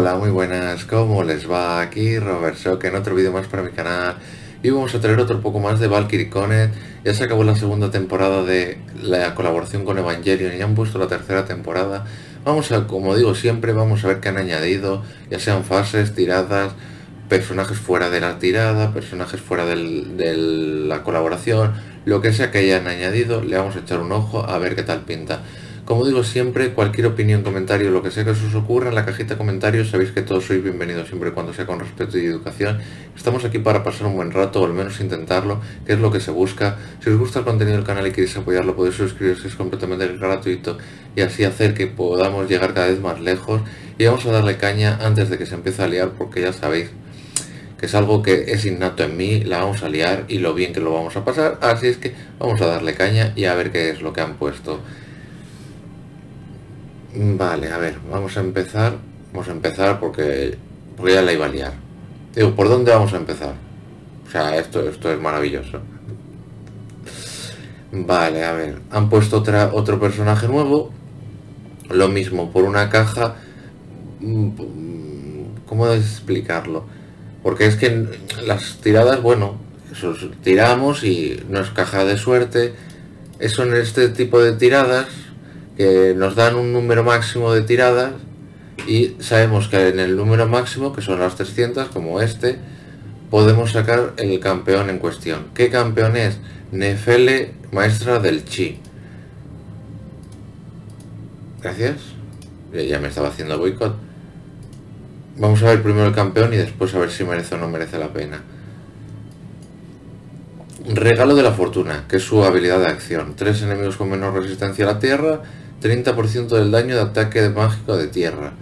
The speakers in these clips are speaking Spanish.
Hola, muy buenas, ¿cómo les va? Aquí Robert Shock en otro vídeo más para mi canal. Y vamos a traer otro poco más de Valkyrie Conet. Ya se acabó la segunda temporada de la colaboración con Evangelion y ya han puesto la tercera temporada. Vamos a, como digo siempre, vamos a ver qué han añadido. Ya sean fases, tiradas personajes fuera de la tirada, personajes fuera de la colaboración lo que sea que hayan añadido, le vamos a echar un ojo a ver qué tal pinta como digo siempre, cualquier opinión, comentario, lo que sea que os ocurra en la cajita comentarios, sabéis que todos sois bienvenidos siempre cuando sea con respeto y educación. Estamos aquí para pasar un buen rato, o al menos intentarlo, que es lo que se busca. Si os gusta el contenido del canal y queréis apoyarlo, podéis suscribiros, es completamente gratuito y así hacer que podamos llegar cada vez más lejos. Y vamos a darle caña antes de que se empiece a liar, porque ya sabéis que es algo que es innato en mí, la vamos a liar y lo bien que lo vamos a pasar, así es que vamos a darle caña y a ver qué es lo que han puesto. Vale, a ver, vamos a empezar. Vamos a empezar porque, porque ya la iba a liar. Digo, ¿por dónde vamos a empezar? O sea, esto, esto es maravilloso. Vale, a ver. Han puesto otra, otro personaje nuevo. Lo mismo, por una caja... Mm, ¿Cómo explicarlo? Porque es que las tiradas, bueno, tiramos y no es caja de suerte. Eso en este tipo de tiradas que nos dan un número máximo de tiradas y sabemos que en el número máximo, que son las 300, como este, podemos sacar el campeón en cuestión. ¿Qué campeón es? Nefele, maestra del chi. Gracias. Ya me estaba haciendo boicot. Vamos a ver primero el campeón y después a ver si merece o no merece la pena. Regalo de la fortuna, que es su habilidad de acción. Tres enemigos con menor resistencia a la tierra 30% del daño de ataque mágico de tierra.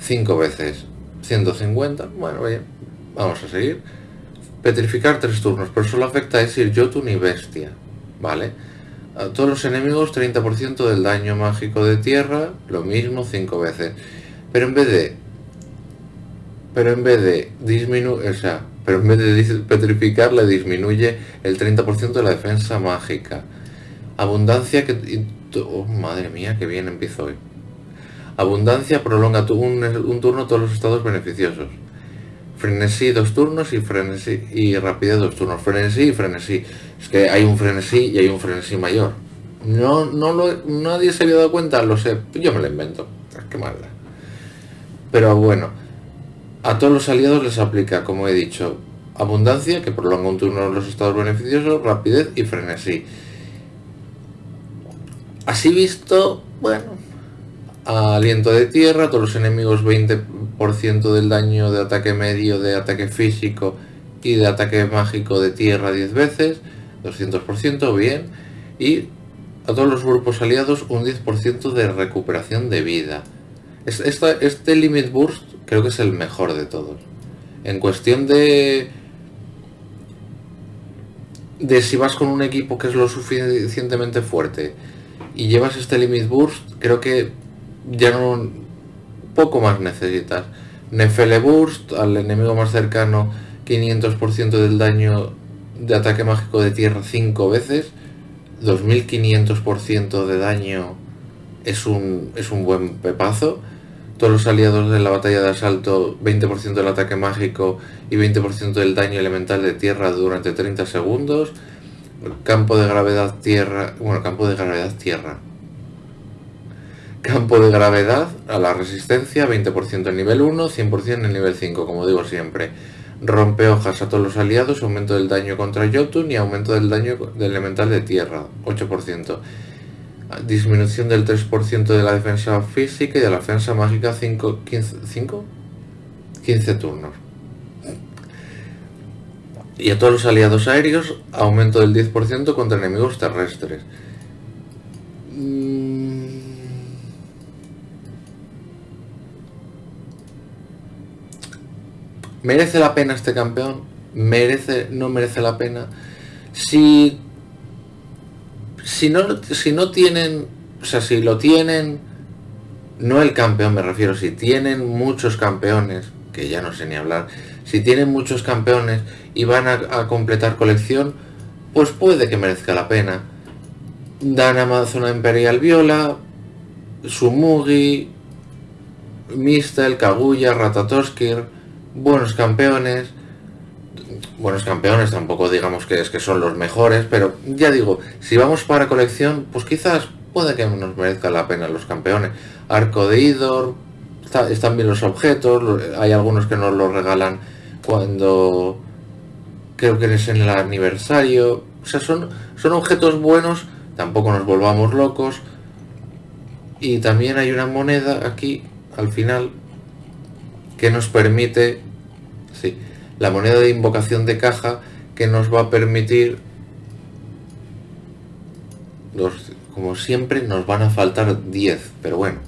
5 veces. 150. Bueno, bien. Vamos a seguir. Petrificar 3 turnos, pero solo afecta a Esir, Jotun y Bestia. Vale. A todos los enemigos 30% del daño mágico de tierra, lo mismo 5 veces. Pero en vez de... Pero en vez de disminuir... O sea, pero en vez de petrificar le disminuye el 30% de la defensa mágica. Abundancia que Oh, madre mía, que bien empiezo hoy. Abundancia prolonga un, un turno todos los estados beneficiosos. Frenesí dos turnos y frenesí y rapidez dos turnos. Frenesí y frenesí. Es que hay un frenesí y hay un frenesí mayor. No, no lo, nadie se había dado cuenta, lo sé. Yo me lo invento. Qué maldad. Pero bueno, a todos los aliados les aplica, como he dicho, abundancia, que prolonga un turno los estados beneficiosos, rapidez y frenesí. Así visto, bueno, aliento de tierra, todos los enemigos 20% del daño de ataque medio, de ataque físico y de ataque mágico de tierra 10 veces, 200%, bien. Y a todos los grupos aliados un 10% de recuperación de vida. este Limit Burst creo que es el mejor de todos. En cuestión de... De si vas con un equipo que es lo suficientemente fuerte y llevas este Limit Burst, creo que ya no... poco más necesitas. Nefele Burst, al enemigo más cercano 500% del daño de ataque mágico de tierra 5 veces, 2500% de daño es un, es un buen pepazo. Todos los aliados de la batalla de asalto, 20% del ataque mágico y 20% del daño elemental de tierra durante 30 segundos campo de gravedad tierra, bueno, campo de gravedad tierra. Campo de gravedad a la resistencia, 20% en nivel 1, 100% en nivel 5, como digo siempre. Rompe hojas a todos los aliados, aumento del daño contra Jotun y aumento del daño del elemental de tierra, 8%. Disminución del 3% de la defensa física y de la defensa mágica 5, 15, 5? 15 turnos y a todos los aliados aéreos aumento del 10% contra enemigos terrestres. Mm. ¿Merece la pena este campeón? ¿Merece, no merece la pena? Si, si, no, si no tienen, o sea, si lo tienen, no el campeón me refiero, si tienen muchos campeones, que ya no sé ni hablar, si tienen muchos campeones y van a, completar colección, pues puede que merezca la pena. Dan Amazona Imperial Viola, Sumugi, Mistel, Kaguya, Ratatoskir, buenos campeones. Buenos campeones, tampoco digamos que es que son los mejores, pero ya digo, si vamos para colección, pues quizás puede que nos merezca la pena los campeones. Arco de Idor, están bien los objetos, hay algunos que nos los regalan cuando creo que es en el aniversario. O sea, son, son objetos buenos, tampoco nos volvamos locos. Y también hay una moneda aquí, al final, que nos permite, sí, la moneda de invocación de caja que nos va a permitir, como siempre, nos van a faltar 10, pero bueno,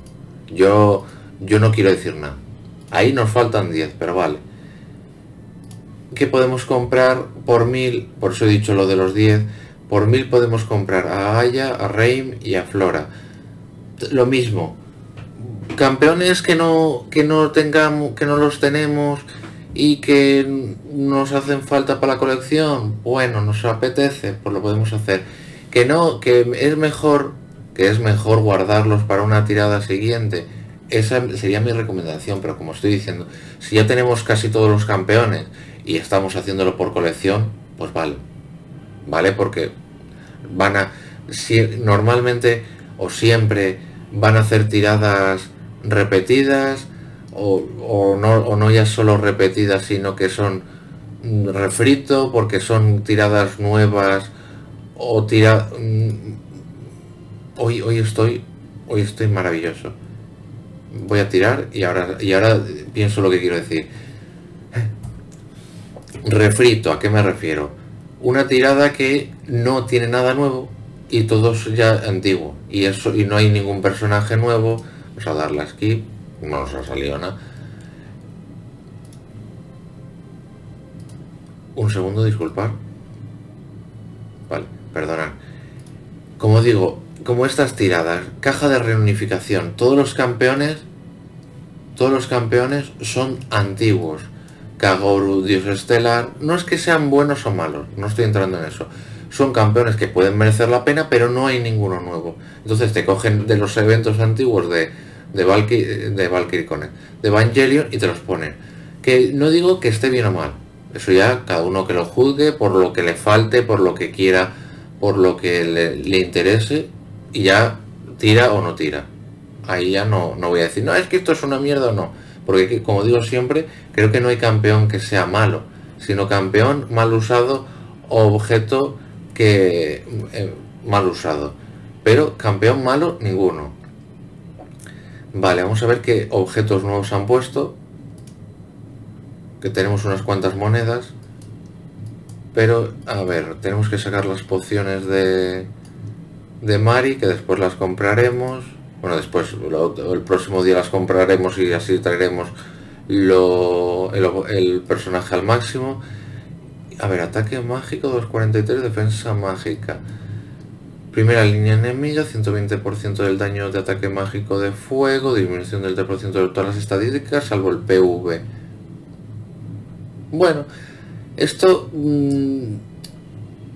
yo, yo no quiero decir nada. Ahí nos faltan 10, pero vale. ¿Qué podemos comprar por mil? Por eso he dicho lo de los 10. Por mil podemos comprar a Aya, a Reim y a Flora. Lo mismo. Campeones que no, que no tengamos, que no los tenemos y que nos hacen falta para la colección. Bueno, nos apetece, pues lo podemos hacer. Que no, que es mejor, que es mejor guardarlos para una tirada siguiente. Esa sería mi recomendación, pero como estoy diciendo, si ya tenemos casi todos los campeones y estamos haciéndolo por colección, pues vale. ¿Vale? Porque van a... Si, normalmente o siempre van a hacer tiradas repetidas o, no, o no ya solo repetidas, sino que son refrito porque son tiradas nuevas o tira... Mm, hoy, hoy estoy... Hoy estoy maravilloso. Voy a tirar y ahora, y ahora pienso lo que quiero decir Refrito, ¿a qué me refiero? Una tirada que no tiene nada nuevo y todo es ya antiguo. Y eso y no hay ningún personaje nuevo. Vamos a darle a skip. No nos ha salido nada. Un segundo, disculpar. Vale, perdonad. Como digo, como estas tiradas, caja de reunificación, todos los campeones, todos los campeones son antiguos. Kagoru, Dios Estelar, no es que sean buenos o malos, no estoy entrando en eso. Son campeones que pueden merecer la pena, pero no hay ninguno nuevo. Entonces te cogen de los eventos antiguos de, de Valkyrie, de Valkyrie de Evangelion y te los ponen. Que no digo que esté bien o mal, eso ya cada uno que lo juzgue por lo que le falte, por lo que quiera, por lo que le, interese y ya tira o no tira. Ahí ya no, no voy a decir, no, es que esto es una mierda o no porque como digo siempre, creo que no hay campeón que sea malo, sino campeón mal usado o objeto que eh, mal usado. Pero campeón malo, ninguno. Vale, vamos a ver qué objetos nuevos han puesto. Que tenemos unas cuantas monedas. Pero, a ver, tenemos que sacar las pociones de, de Mari, que después las compraremos. Bueno, después el próximo día las compraremos y así traeremos el, personaje al máximo. A ver, ataque mágico 243, defensa mágica. Primera línea enemiga, 120% del daño de ataque mágico de fuego, disminución del 3% de todas las estadísticas, salvo el PV. Bueno, esto... Mm,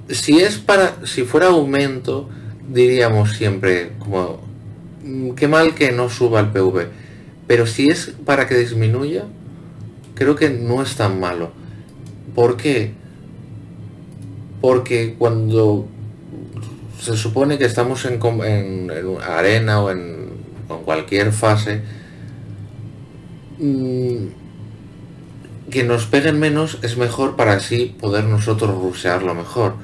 si es para... Si fuera aumento, diríamos siempre como qué mal que no suba el PV. Pero si es para que disminuya, creo que no es tan malo. ¿Por qué? Porque cuando se supone que estamos en, arena o en, cualquier fase, mm, que nos peguen menos es mejor para así poder nosotros rusearlo mejor.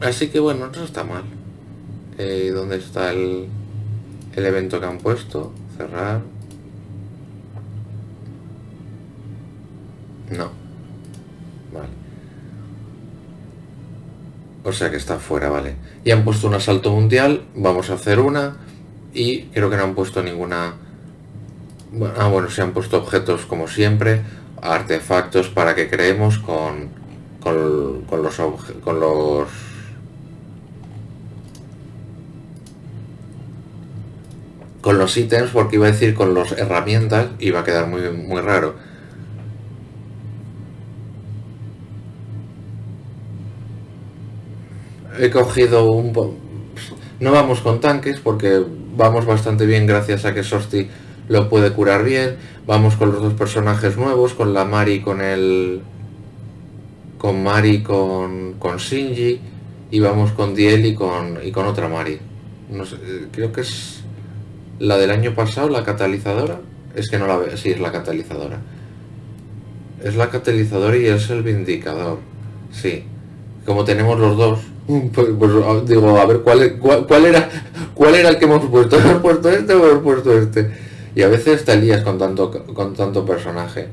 Así que bueno, no está mal. Eh, ¿Dónde está el, el evento que han puesto, cerrar. No. Vale. O sea que está fuera, vale. Y han puesto un asalto mundial, vamos a hacer una. Y creo que no han puesto ninguna... Ah, bueno, se han puesto objetos como siempre, artefactos para que creemos con, con, con los, con los con los ítems, porque iba a decir con las herramientas, iba a quedar muy, muy raro. He cogido un... No vamos con tanques porque vamos bastante bien gracias a que Sosti lo puede curar bien. Vamos con los dos personajes nuevos, con la Mari con el... Con Mari con, con Shinji y vamos con Diel y con, y con otra Mari. No creo que es la del año pasado, la catalizadora. Es que no la veo, sí, es la catalizadora. Es la catalizadora y es el vindicador. Sí. Como tenemos los dos, pues, pues, digo, a ver, ¿cuál, cuál, era cuál era el que hemos puesto? ¿Hemos puesto este o hemos puesto este? Y a veces te lías con tanto, con tanto personaje.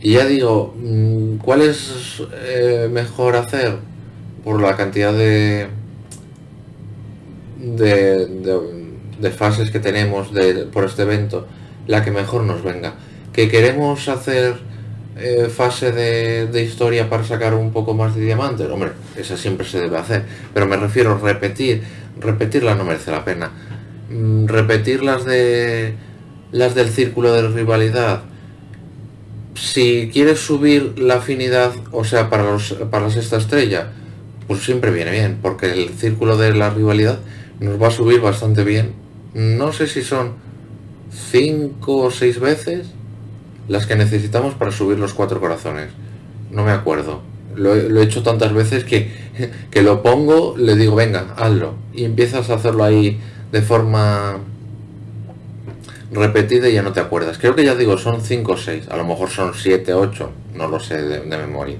Y ya digo, mm, ¿cuál es eh, mejor hacer? Por la cantidad de, de, fases que tenemos por este evento, la que mejor nos venga. Que queremos hacer eh, fase de, historia para sacar un poco más de diamantes, hombre, esa siempre se debe hacer. Pero me refiero a repetir, repetirla no merece la pena. Mm, repetir las de las del círculo de rivalidad si quieres subir la afinidad, o sea, para, para la sexta estrella, pues siempre viene bien, porque el círculo de la rivalidad nos va a subir bastante bien. No sé si son 5 o 6 veces las que necesitamos para subir los cuatro corazones. No me acuerdo. Lo, he hecho tantas veces que, que lo pongo, le digo, venga, hazlo. Y empiezas a hacerlo ahí de forma repetida y ya no te acuerdas. Creo que ya digo, son 5 o 6, a lo mejor son 7, 8, no lo sé de, memoria.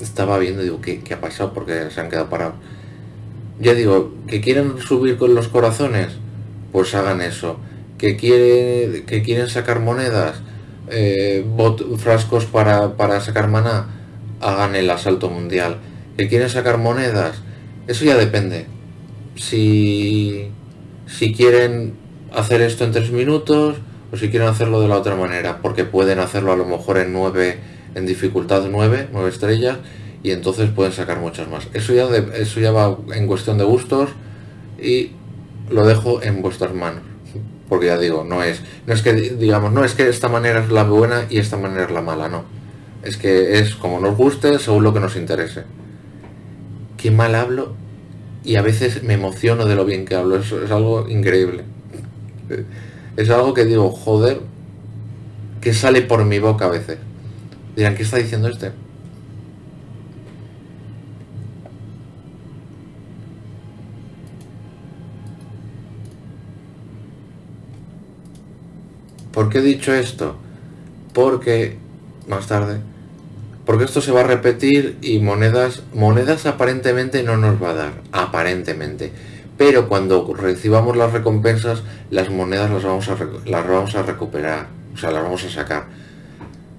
Estaba viendo, digo, ¿qué, ha pasado? Porque se han quedado parados. Ya digo, que quieren subir con los corazones, pues hagan eso. Que, quiere, que quieren sacar monedas, eh, frascos para, para sacar maná, hagan el asalto mundial. Que quieren sacar monedas, eso ya depende. Si, si quieren hacer esto en tres minutos o si quieren hacerlo de la otra manera, porque pueden hacerlo a lo mejor en 9, en dificultad 9, 9 estrellas, y entonces pueden sacar muchas más. Eso ya, eso ya va en cuestión de gustos y lo dejo en vuestras manos. Porque ya digo, no es, no es que digamos, no es que esta manera es la buena y esta manera es la mala, no. Es que es como nos guste según lo que nos interese qué mal hablo y a veces me emociono de lo bien que hablo. Eso es algo increíble. Es algo que digo, joder, que sale por mi boca a veces. Dirán, ¿qué está diciendo este? ¿Por qué he dicho esto? Porque más tarde porque esto se va a repetir y monedas, monedas aparentemente no nos va a dar, aparentemente. Pero cuando recibamos las recompensas, las monedas las vamos a, las vamos a recuperar, o sea, las vamos a sacar.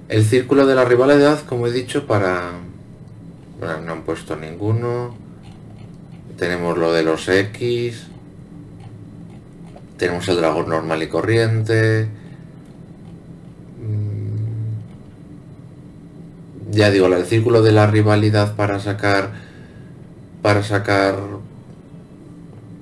El círculo de la rivalidad, como he dicho, para... Bueno, no han puesto ninguno. Tenemos lo de los X. Tenemos el dragón normal y corriente. ya digo, el círculo de la rivalidad para sacar para sacar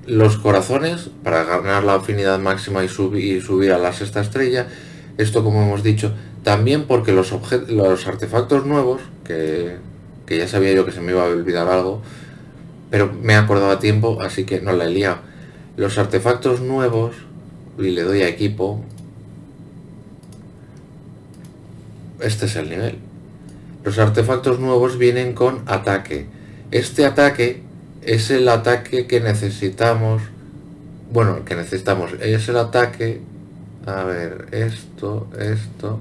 los corazones, para ganar la afinidad máxima y, subir, subir a la sexta estrella. Esto como hemos dicho, también porque los, los artefactos nuevos, que, que, ya sabía yo que se me iba a olvidar algo, pero me he acordado a tiempo, así que no la he liado. Los artefactos nuevos, y le doy a equipo, este es el nivel. Los artefactos nuevos vienen con ataque. Este ataque es el ataque que necesitamos. Bueno, que necesitamos. Es el ataque. A ver, esto, esto.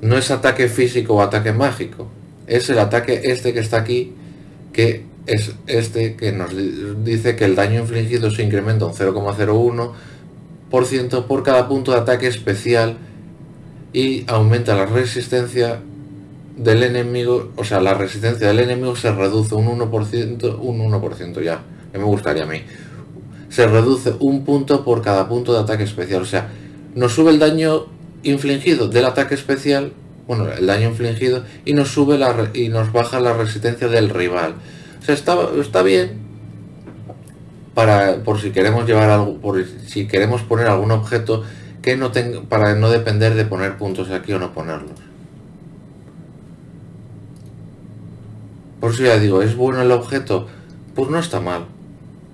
No es ataque físico o ataque mágico. Es el ataque este que está aquí. Que es este que nos dice que el daño infligido se incrementa un 0,01% por cada punto de ataque especial y aumenta la resistencia del enemigo, o sea, la resistencia del enemigo se reduce un 1%, un 1% ya, me gustaría a mí. Se reduce un punto por cada punto de ataque especial, o sea, nos sube el daño infligido del ataque especial, bueno, el daño infligido, y nos sube la y nos baja la resistencia del rival. O sea, está, está bien para por si queremos llevar algo, por si queremos poner algún objeto que no tengo para no depender de poner puntos aquí o no ponerlos. Por eso ya digo, ¿es bueno el objeto? Pues no está mal.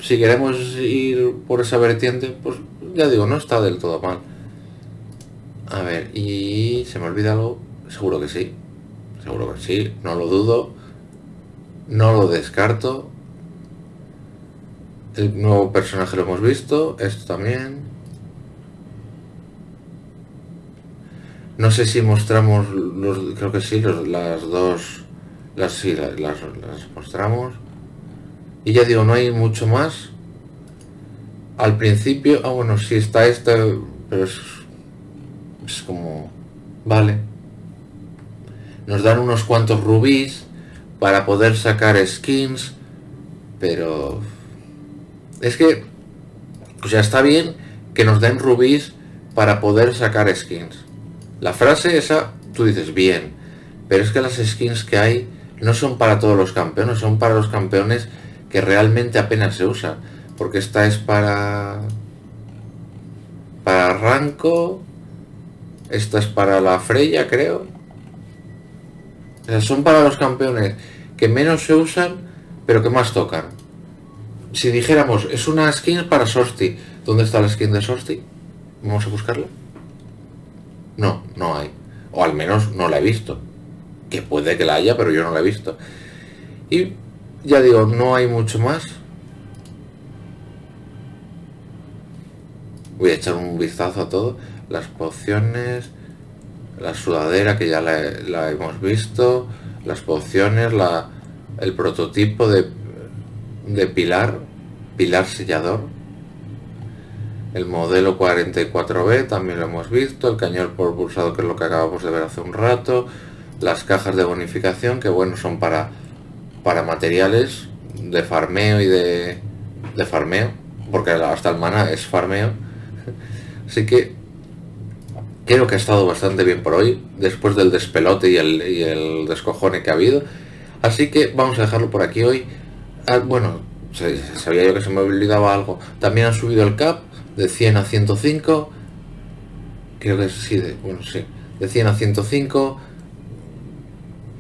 Si queremos ir por esa vertiente, pues ya digo, no está del todo mal. A ver, y se me olvida algo, seguro que sí. Seguro que sí, no lo dudo. No lo descarto. El nuevo personaje lo hemos visto, esto también. No sé si mostramos los, creo que sí, las dos, las sí, las, mostramos. Y ya digo, no hay mucho más. Al principio, ah bueno, sí está este, pero es, es como, vale. Nos dan unos cuantos rubíes para poder sacar skins, pero es que, o sea, está bien que nos den rubíes para poder sacar skins. La frase esa, tú dices bien, pero es que las skins que hay no son para todos los campeones, son para los campeones que realmente apenas se usan. Porque esta es para... Para Ranco. Esta es para la Freya, creo. Sea, son para los campeones que menos se usan, pero que más tocan. Si dijéramos, es una skin para Sorti. ¿Dónde está la skin de Sorti? Vamos a buscarla. No, no hay. O al menos no la he visto. Que puede que la haya, pero yo no la he visto. Y ya digo, no hay mucho más. Voy a echar un vistazo a todo. Las pociones, la sudadera que ya la, hemos visto, las pociones, la, el prototipo de, de pilar, pilar sellador el modelo 44B también lo hemos visto, el cañón por pulsado que es lo que acabamos de ver hace un rato, las cajas de bonificación que bueno son para, para materiales de farmeo y de, de farmeo, porque hasta el mana es farmeo. Así que creo que ha estado bastante bien por hoy, después del despelote y el, y descojone que ha habido. Así que vamos a dejarlo por aquí hoy. Ah, bueno, sabía yo que se me olvidaba algo. También han subido el cap de 100 a 105, creo que sí, de, bueno, sí, de 100 a 105,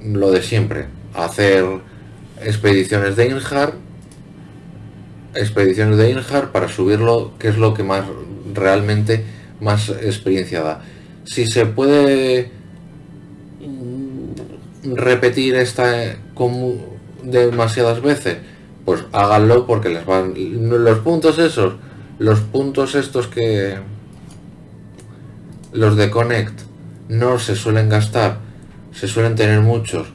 lo de siempre, hacer expediciones de Inhar, expediciones de Inhar para subirlo, que es lo que más realmente más experiencia da. Si se puede repetir esta demasiadas veces, pues háganlo porque les van los puntos esos los puntos estos que los de Connect no se suelen gastar, se suelen tener muchos.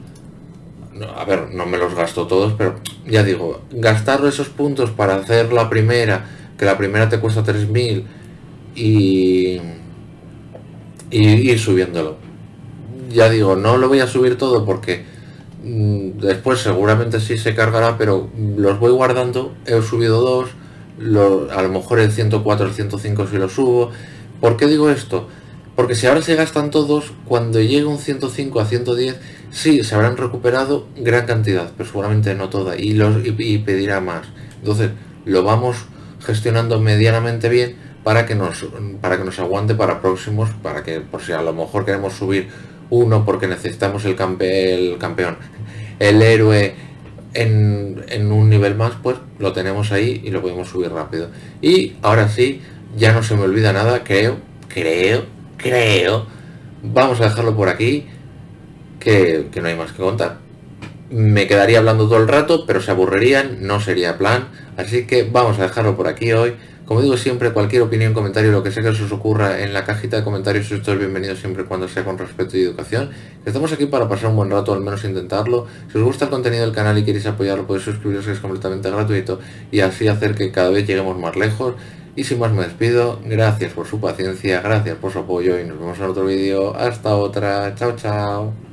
a ver, no me los gasto todos, pero ya digo, gastar esos puntos para hacer la primera, que la primera te cuesta 3000 y, y ir subiéndolo. Ya digo, no lo voy a subir todo porque mm, después seguramente sí se cargará, pero los voy guardando. He subido dos, a lo mejor el 104, el 105 si lo subo. ¿Por qué digo esto? Porque si ahora se gastan todos, cuando llegue un 105 a 110, sí, se habrán recuperado gran cantidad, pero seguramente no toda, y, los, y, pedirá más. Entonces, lo vamos gestionando medianamente bien para que nos para que nos aguante para próximos, para que por si a lo mejor queremos subir uno porque necesitamos el, campe, el campeón, el héroe en, un nivel más, pues lo tenemos ahí y lo podemos subir rápido. Y ahora sí, ya no se me olvida nada, creo, creo, creo. Vamos a dejarlo por aquí, que, que no hay más que contar. Me quedaría hablando todo el rato, pero se aburrirían, no sería plan. Así que vamos a dejarlo por aquí hoy. Como digo siempre, cualquier opinión, comentario, lo que sea que os ocurra en la cajita de comentarios, esto es bienvenido siempre cuando sea con respeto y educación. Estamos aquí para pasar un buen rato, al menos intentarlo. Si os gusta el contenido del canal y queréis apoyarlo, podéis suscribiros, que es completamente gratuito y así hacer que cada vez lleguemos más lejos. Y sin más me despido, gracias por su paciencia, gracias por su apoyo y nos vemos en otro vídeo. Hasta otra, chao chao.